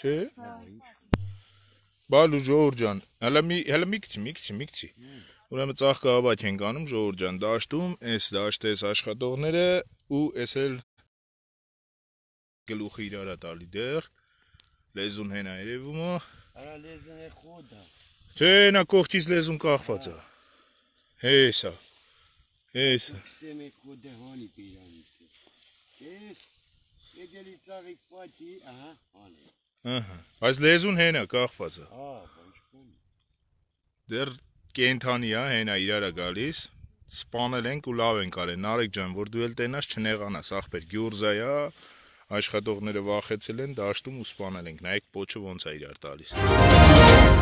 Չէ։ Բալու ժողովուրդ ջան, հələ մի հələ մի քիչ, մի քիչ, մի քիչ։ Ուրեմն ծաղկը հավաք ենք անում ժողովուրդ ջան, դաշտում, այս դաշտես աշխատողները ու էս էլ գլուխը իրարա տալի դեռ լեզուն հենա երևում է։ Արա լեզուն է խոդա։ Չէ, նա կողքից լեզուն կախված է։ Հեսա։ Հեսա։ Սեմի խոդը հանի պիրանի։ Ես եկելի ծաղիկ պաչի, ահա, հանի։ Ահա։ Բայց լեզուն հենա կախված է։ Ահա, բանջկուն։ Դեռ կենթանի է, հենա իրարա գալիս։ Սպանել ենք ու լավ ենք արել։ Նարեկ ջան, որ դու էլ տենաս չնեղանաս, ախպեր գյուրզա է, աշխատողները վախեցել են, դաշտում ու սպանել ենք։ Նայեք պոչը ոնց է իրար տալիս։